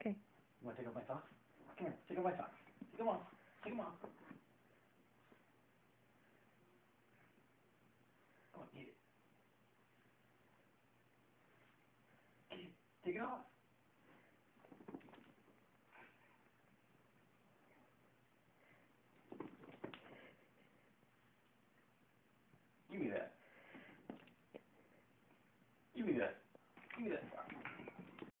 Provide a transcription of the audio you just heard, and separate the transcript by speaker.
Speaker 1: Okay.
Speaker 2: You want to take off my socks? Come here, take off my socks. Take them off. Take them off. Come on, get it. Get it. Take it off.